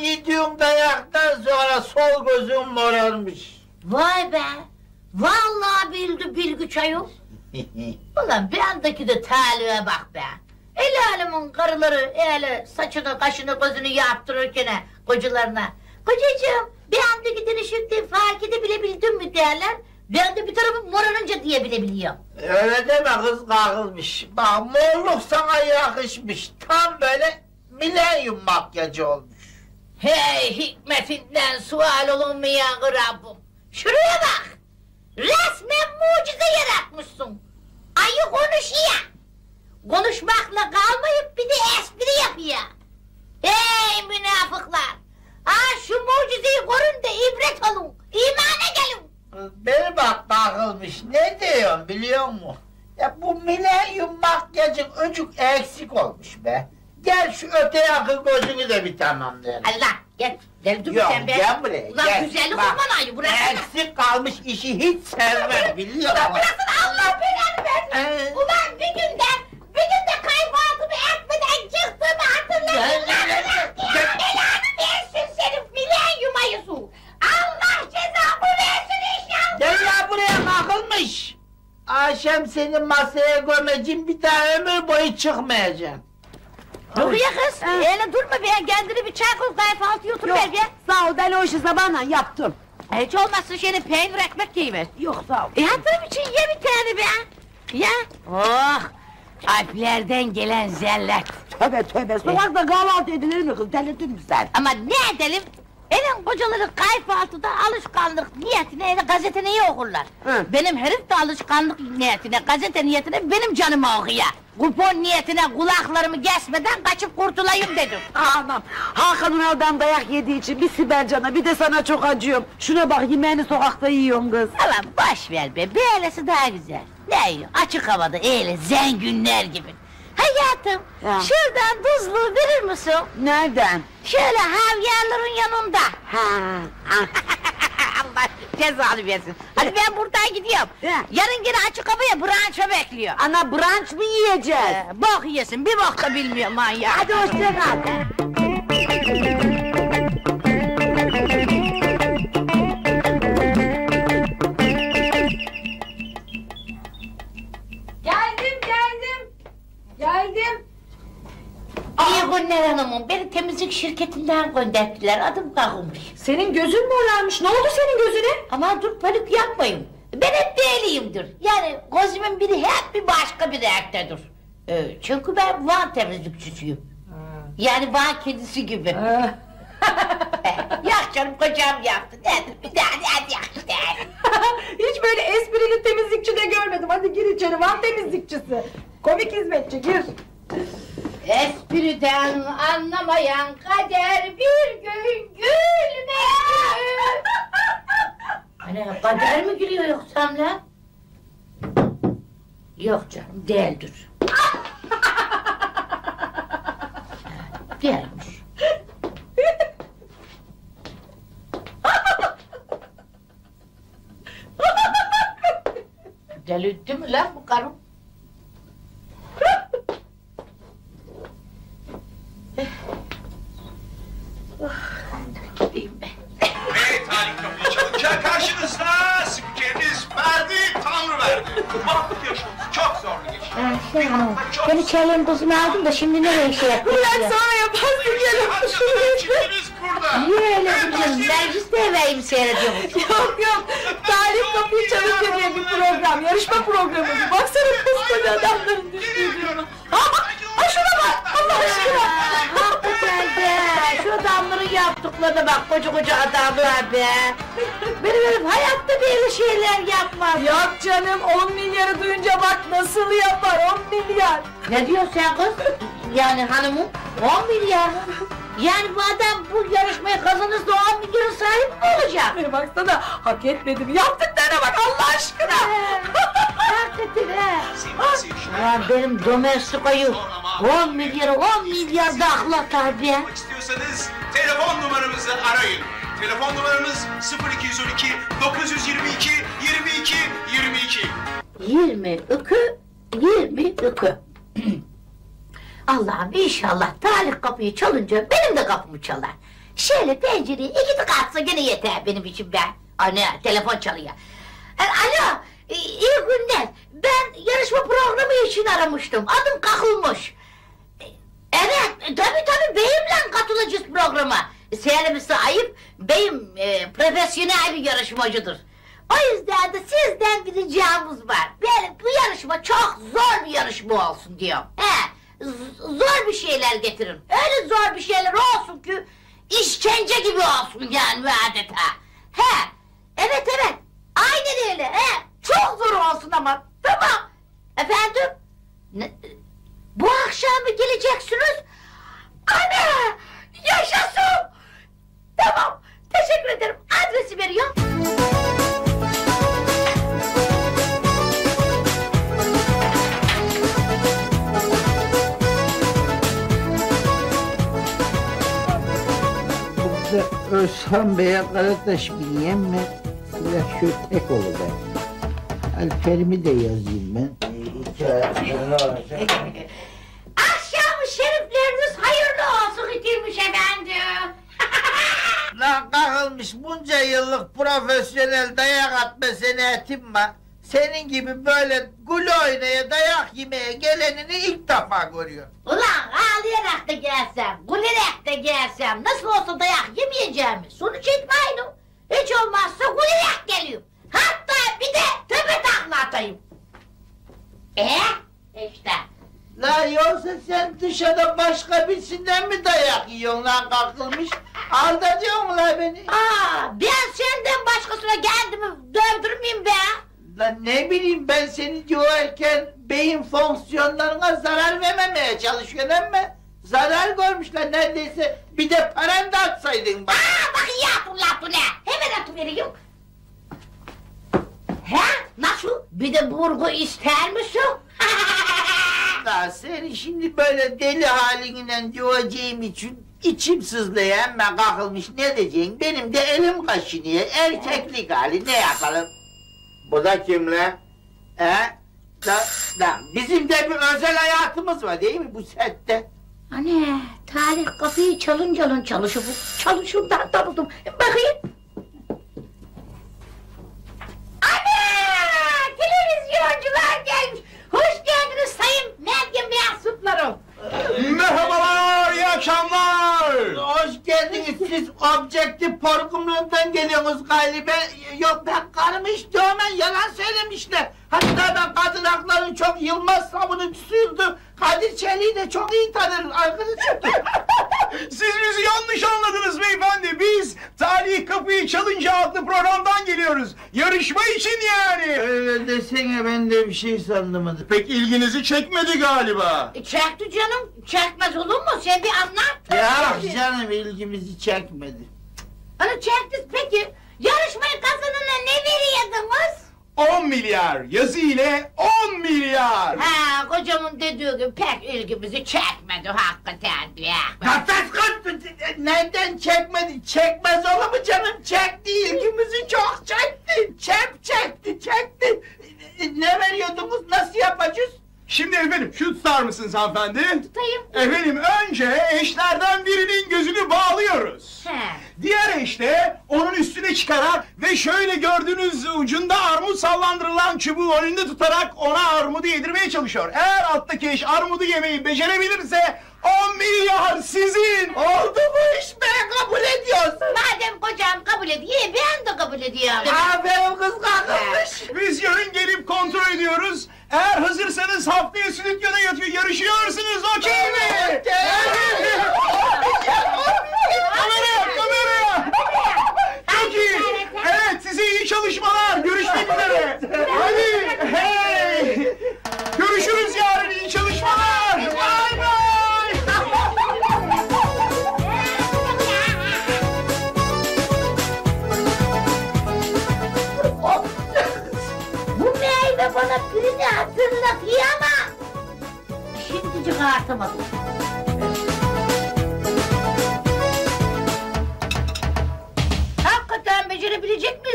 yediğim dayaktan sonra sol gözüm morarmış. Vay be! Vallahi bildi bilgi çayı. Ulan bir andaki de talihe bak be! El alemin karıları öyle saçını kaşını gözünü yaptırırken kocalarına. Kocacığım bir andaki değişikliği fark edebilebildin mi derler. Ben de bir tarafım morarınca diyebilebiliyorum. Öyle deme kız kalkılmış. Bak morluk sana yakışmış. Tam böyle milenyum makyajı olmuş. Hey hikmetinden sual olunmayan Rabbim. Şuraya bak. Resmen mucize yaratmışsın. Ayı konuşuyor. Konuşmakla kalmayıp bir de espri yapıyor. Hey münafıklar. Ha şu mucizeyi görün de ibret olun. İmana gelin. Beni bak kalkılmış. Ne diyorsun biliyor musun? Ya bu milenyum makyajın öcük eksik olmuş be. Gel şu öte yakın gözünü de bir tamamlayalım. Allah gel. Gel dur sen be. gel buraya Ulan gel. güzellik Bak, olman ayı bıraksana. Eksik kalmış işi hiç sevmem biliyor Ulan musun? bıraksana Allah belanı versin. Ee? Ulan bir günde, bir günde kaybolduğumu etmeden çıktığımı. Gel, gel, gel, gel. Belanı versin senin milenyum ayısı. Allah cezamı versin inşallah. Gel ya buraya kalkılmış. Akşam seni masaya gömeceğim bir daha ömür boyu çıkmayacağım. Rukiye kız, öyle durma be. Kendine bir çay koy, kahvaltı otur ver be. sağ ol ben o işi zamanla yaptım. Hiç olmazsa şöyle peynir ekmek yiyiver. Yok sağ ol. E hatırım için ye bir tane be. Ya. Oh. Alplerden gelen zellet. Tövbe tövbe sokakta kahvaltı edilir mi kız delirdin mi sen? Ama ne edelim? Elin kocaları kahvaltıda alışkanlık niyetine ele gazete neyi okurlar? Hı. Benim herif de alışkanlık niyetine, gazete niyetine benim canımı okuyor. Kupon niyetine kulaklarımı kesmeden kaçıp kurtulayım dedim. Anam Hakan Ünal'dan dayak yediği için bir Sibel Can'a bir de sana çok acıyorum. Şuna bak yemeğini sokakta yiyorsun kız. Aman boş ver be, böylesi daha güzel. Ne yiyor? Açık havada öyle zenginler gibi. Hayatım, Ya. şuradan tuzluğu verir misin? Nereden? Şöyle havyarların yanında. Ha, ha. Allah cezanı versin. Hadi ben buradan gidiyorum. Ya. Yarın gene açık havaya branşa bekliyor. Ana brunch mı yiyeceğiz? Ee, bok yesin, bir bok da bilmiyor manyak. Hadi hoşça kal. Şirketinden gönderdiler, adım kalkmış. Senin gözün morarmış. Ne oldu senin gözüne? Ama dur panik yapmayın. Ben hep deliyimdir. Yani gözümün biri hep bir başka bir renktedir. Ee, çünkü ben Van temizlikçisiyim. Yani Van kedisi gibi. Yok canım kocam yaptı. Nedir bir daha ne yaptı Hiç böyle esprili temizlikçi de görmedim. Hadi gir içeri. Van temizlikçisi. Komik hizmetçi gir. Espriden anlamayan kader bir gün gülmedi. Hani kader mi gülüyor yoksa lan? Yok canım değildir. Değilmiş. Delirtti mi lan bu karım? Dozunu aldım da şimdi nereye şey yapıyorsun? Ulan sonra yaparsın gel. Hadi çiftiniz burada. Niye öyle biliyorsun? Nergis de eveyim seyrediyormuş. yok yok. Talip kapıyı çalınca diye bir program. Yarışma programı. bu. Baksana koskoca adamların düştüğü duruma. Ha, ha şuna bak. Allah aşkına. Hakikaten be! Şu adamların yaptıklarına bak koca koca adamlar be! Benim herif hayatta böyle şeyler yapmaz. Yok canım 10 milyarı duyunca bak nasıl yapar 10 milyar. Ne diyorsun sen kız? Yani hanımım 10 milyar? Yani bu adam bu yarışmayı kazanırsa 10 milyarın sahibi mi olacak? Bir baksana hak etmedim. Yaptıklarına bak Allah aşkına. Hakikaten he! Ulan benim domestikoyu 10 milyarı 10 milyar da aklatar be! yapmak istiyorsanız telefon numaramızı arayın. Telefon numaramız 0212 922 22 22. 22 22 Allah'ım inşallah talih kapıyı çalınca benim de kapımı çalar. Şöyle pencereyi iki tık atsa gene yeter benim için be. Anne telefon çalıyor. E, Alo e, iyi günler. Ben yarışma programı için aramıştım. Adım Kakılmış. Evet e, tabi tabi beyimle katılacağız programa. Söylemesi ayıp beyim e, profesyonel bir yarışmacıdır. O yüzden de sizden bir ricamız var. Benim bu yarışma çok zor bir yarışma olsun diyor. He, zor bir şeyler getirin. Öyle zor bir şeyler olsun ki işkence gibi olsun yani adeta. He, evet evet. Aynen öyle. He, çok zor olsun ama. Tamam. Efendim? Ne, bu akşam mı geleceksiniz? Ana! Yaşasın! Tamam, teşekkür ederim. Adresi veriyorum. Burada Özhan Bey'e Karataş bineyim mi? Biraz şöyle tek olur ben. Alperimi de yazayım ben. Akşam efendim. Lan kalkılmış bunca yıllık profesyonel dayak atma senetim var. Senin gibi böyle gül oynaya dayak yemeye gelenini ilk defa görüyorum. Ulan ağlayarak da gelsem, gülerek de gelsem, nasıl olsa dayak yemeyeceğim. Sonuç etmeyin. Hiç olmazsa gülerek geliyorum. Hatta bir de tepe takla atayım. Ee, işte. La yoksa sen dışarıda başka birisinden mi dayak yiyorsun lan kalkılmış? Aldatıyor mu la beni? Aa, ben senden başkasına kendimi dövdürmeyeyim be. Lan ne bileyim ben seni diyorken beyin fonksiyonlarına zarar vermemeye çalışıyorsun ama zarar görmüşler neredeyse bir de paran da atsaydın bana. Aa, bak iyi hatırlattın ha. Hemen atıveriyorum. He? Nasıl? Bir de burgu ister misin? Da seni şimdi böyle deli halinden diyeceğim için içim sızlıyor ama kalkılmış ne diyeceksin? Benim de elim kaşınıyor. Erkeklik hali ne yapalım? Bu da kim lan? He? Da, da, bizim de bir özel hayatımız var değil mi bu sette? Anne, Talih kapıyı çalın çalın çalışıp çalışımdan tanıdım. Bakayım. Anne! Televizyoncular gelmiş. Hoş geldiniz sayın medya mensuplarım. Merhabalar, iyi akşamlar. Hoş geldiniz siz objektif programından geliyorsunuz galiba. Yok ben karımı dövmen yalan söylemişler. Hatta ben kadın haklarını çok Yılmaz savunucusuydu. Kadir Çelik'i de çok iyi tanır arkadaşım. Siz bizi yanlış anladınız beyefendi. Biz Talih Kapıyı Çalınca adlı programdan geliyoruz. Yarışma için yani. Öyle desene ben de bir şey sandım. Pek ilginizi çekmedi galiba. E, Çekti canım. Çekmez olur mu? Sen bir anlat. Ya canım ilgimizi çekmedi. Hani çektiniz peki. Yarışmayı kazanana ne veriyordunuz? 10 milyar yazı ile 10 milyar. Ha kocamın dediği gibi pek ilgimizi çekmedi hakikaten diye. Kafes kız nereden çekmedi? Çekmez olur mu canım? Çekti ilgimizi çok çekti. Çek çekti çekti. Ne veriyordunuz? Nasıl yapacağız? Şimdi efendim şu tutar mısınız hanımefendi? Tutayım. Efendim önce eşlerden birinin gözünü bağlıyoruz. He. Diğer eş de onun üstüne çıkarak ve şöyle gördüğünüz ucunda armut sallandırılan çubuğu önünde tutarak ona armudu yedirmeye çalışıyor. Eğer alttaki eş armudu yemeyi becerebilirse 10 milyar sizin. Oldu bu iş be kabul ediyorsun. Madem kocam kabul ediyor ben de kabul ediyorum. Aferin kız kalkmış. Biz yarın gelip kontrol ediyoruz. Eğer hazırsanız haftaya stüdyoda yatıyor, yarışıyorsunuz okey mi? Kameraya,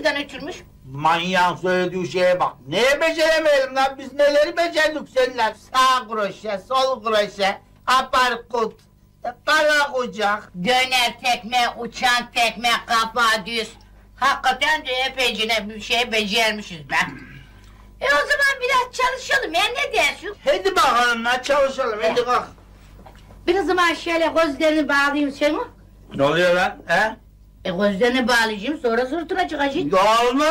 miyiz denetçilmiş? Manyağın söylediği şeye bak. Neye beceremeyelim lan? Biz neleri becerdik seninle? Sağ kroşe, sol kroşe, aparkut. Kara kucak. Döner tekme, uçan tekme, kafa düz. Hakikaten de epeycine bir şey becermişiz be. E o zaman biraz çalışalım ya ne dersin? Hadi bakalım lan çalışalım hadi kalk. Bir o zaman şöyle gözlerini bağlayayım seni. Ne oluyor lan he? E gözlerini bağlayacağım sonra sırtına çıkacağım. Olma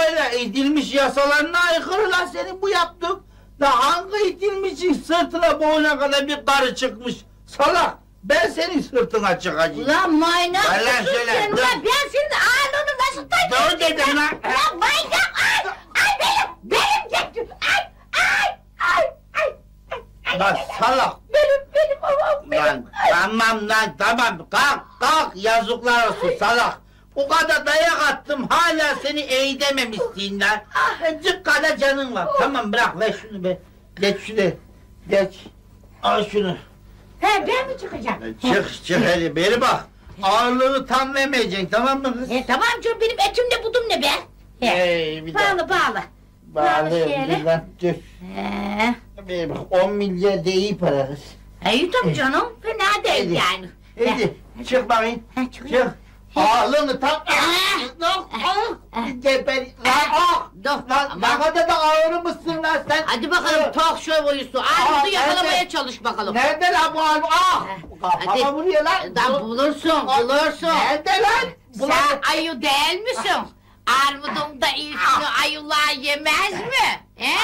öyle edilmiş yasalarına aykırı lan senin bu yaptığın. Da hangi edilmişin sırtına boğuna kadar bir karı çıkmış. Salak ben senin sırtına çıkacağım. Ulan maynak lan mısın sen? Ulan ben şimdi ağırlığını nasıl taşıyacağım? Dur dedim lan. Ulan manyak Lan salak. Benim benim aman benim! Lan tamam lan tamam kalk kalk yazıklar olsun salak. O kadar dayak attım hala seni eğdememişsin lan. Azıcık kadar canın var. Tamam bırak ver şunu be. Geç şunu. Geç. Al şunu. He ben mi çıkacağım? Çık çık hadi beri bak. Ağırlığını tam vermeyeceksin tamam mı kız? E tamam canım benim etimle budum ne be? He. Hey bir dakika. Bağlı bağlı. Bağlı şöyle. bir lan dur. He. Beri bak 10 milyar de iyi para kız. İyi tabii canım. Fena değil yani. Hadi çık bakayım. Çık. Ağırlığını tam... Ah. Lan ah! Geber... Lan ah! Dur. Lan ne kadar da ağır mısın lan sen? Hadi bakalım talk show. Aa, Armudu yakalamaya çalış bakalım. Nerede lan bu ağır? Ah! Kafama vuruyor lan. Lan bulursun, bulursun. Nerede lan? Sen ayı değil misin? Armudun da iyisini ayılar yemez mi? He?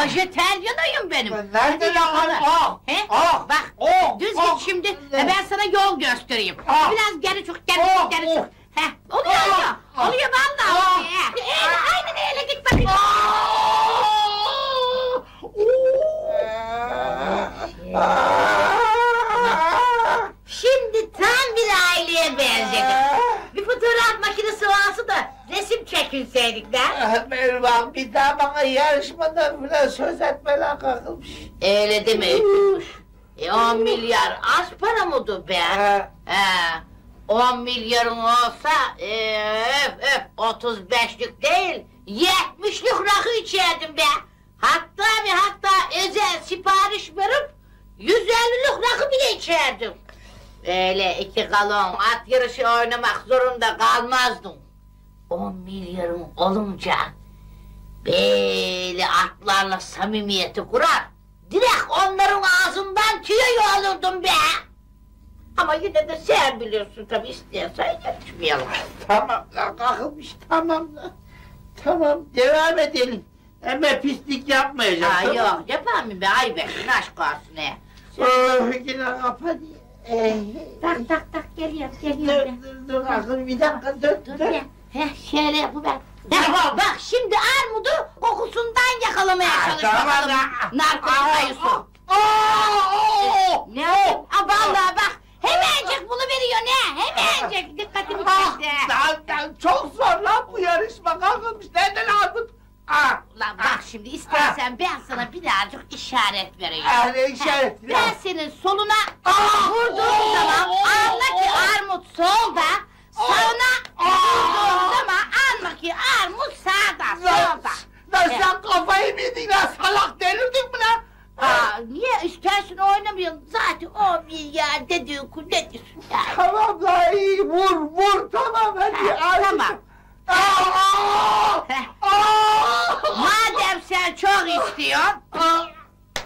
Vejeteryanıyım benim. Nerede lan? yakala. Ah! He? Ah! Bak, Oh! düz ah! git şimdi. E, ben sana yol göstereyim. Ah! Biraz geri çık, geri Oh, çık, geri oh. çık. Heh, oluyor, Ah! oluyor. Ah! Oluyor vallahi. Ah! oluyor. Eğil, aynen öyle git bakayım. Ah! Şimdi tam bir aileye benzedik. Bir fotoğraf makinesi olsa da resim çekilseydik de. Ah, Mervan bir daha bana yarışmada falan söz etme lan kakılmış. Öyle deme öpülmüş. E 10 milyar az para mıdır be? Ha. He. 10 milyarın olsa e, öf öf 35'lik değil 70'lik rakı içerdim be. Hatta ve hatta özel sipariş verip 150'lik rakı bile içerdim. Öyle iki galon at yarışı oynamak zorunda kalmazdım. 10 milyarın olunca böyle atlarla samimiyeti kurar. Direkt onların ağzından tüyoyu alırdım be. Ama yine de sen biliyorsun tabii istiyorsan yarışmayalım. Tamam lan kakılmış tamam lan. Tamam devam edelim. Ama pislik yapmayacağım. Aa, tamam. yok yapar mı be ay be aşk olsun he. Oh, yine kapat. Eh, Tak tak tak geliyor Dur geliyor. be. dur dur kakıl bir dakika dur Dur dur. be. Heh şöyle yapıver. Heh, bak şimdi armudu kokusundan yakalamaya Ah, çalış bakalım. Narkotik Ah, ayısı. ah, ah, Ne yapayım? Aa, vallahi bak hemencik bunu veriyor ne? Hemencik dikkatimi çekti. çok zor lan bu yarışma kakılmış. Nereden aldın? Ah, Ulan bak şimdi istersen ben sana birazcık işaret vereyim. ah, ne işaret? Ben senin soluna Ah! vurduğum Oh! zaman anla ki Oh! armut solda, sağına vurduğum zaman ki armut sağda, Lan, solda. lan sen kafayı mı yedin lan salak delirdin mi lan? Aa, niye istersen oynamayalım zaten o milyar dediğin diyorsun yani? Tamam lan iyi vur vur tamam hadi. Ha, hadi. tamam. Aa! Heh. Aa! Madem sen çok istiyorsun, Aa!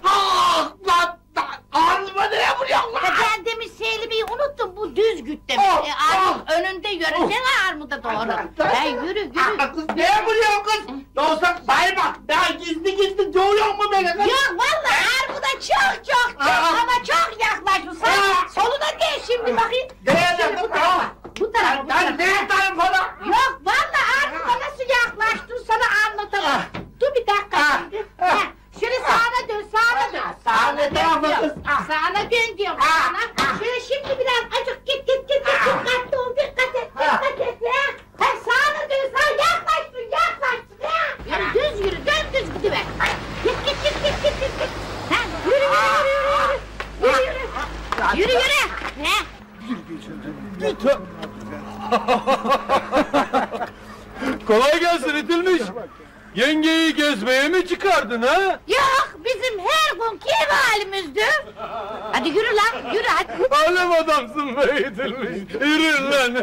Aa! Lan lan ağzıma neye vuruyorsun e lan? ben demin söylemeyi unuttum bu düz güt demiş. Oh, E, armut önünde yürüsene armuda doğru. Ben yürü yürü. Aa, kız neye vuruyorsun kız? Yoksa bay bak ben gizli gizli dövüyor mu beni kız? Yok vallahi armuda çok çok çok Aa. ama çok yaklaşmış. Sen Aa. soluna gel şimdi bakayım. Nereye Şöyle lan? bu tarafa. Bu tarafa, bu Lan tarafa. ne tarafına? Yok vallahi armuda nasıl yaklaştın sana anlatamam. Ah. Dur bir dakika Ah. şimdi. Ah. Heh, Şöyle sağına dön, sağına dön. Sağına dön devam diyorum. kız. Ah. Sağına dön diyorum sana. Şöyle şimdi biraz acık git git git git. Dikkatli ol, dikkat et, dikkat et ya. Ha, sağına dön, sağ yaklaştın, yaklaştın ya. Yürü düz yürü, dön düz gidiver. Git git git git git git. git. Ha, yürü yürü yürü yürü. Yürü yürü. Yürü yürü. Ha. Kolay gelsin itilmiş. Yengeyi gezmeye mi çıkardın. Ha Hadi yürü lan yürü hadi. Alem adamsın be itilmiş. Yürü lan.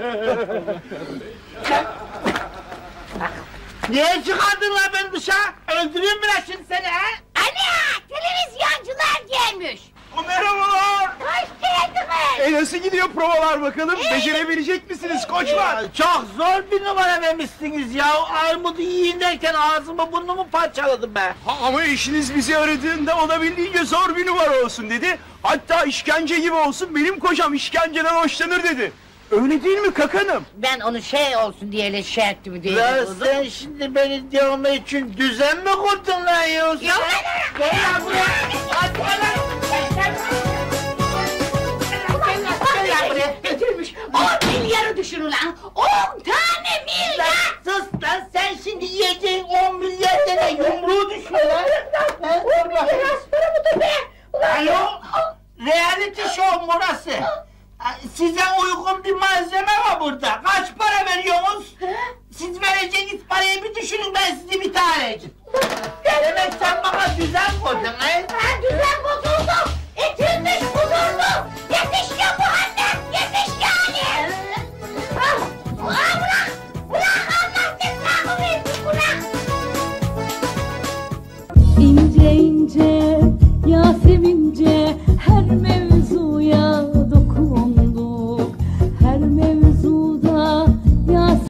Niye çıkardın lan beni dışarı? Öldüreyim mi lan şimdi seni ha? Ana televizyoncular gelmiş. Merhabalar. Hoş geldiniz. E nasıl gidiyor provalar bakalım? Becerebilecek misiniz koçlar? Ya, çok zor bir numara vermişsiniz ya. Armudu yiyin derken ağzımı burnumu parçaladım ben. Ha, ama eşiniz bizi aradığında olabildiğince zor bir numara olsun dedi. Hatta işkence gibi olsun benim kocam işkenceden hoşlanır dedi. Öyle değil mi kakanım? Ben onu şey olsun diye öyle şey ettim diye. Ya sen şimdi beni dövme için düzen mi kurdun lan yoksa? Yok Gel lan buraya. Hadi lan. On milyarı düşün ulan. On tane Lan milyar. sus lan sen şimdi yiyeceğin on milyar tane yumruğu düşüyor lan. On milyar aspara mıdır be? Alo, reality show burası. Size uygun bir malzeme var burada. Kaç para veriyorsunuz? Siz vereceğiniz parayı bir düşünün ben sizi bir tane edeceğim.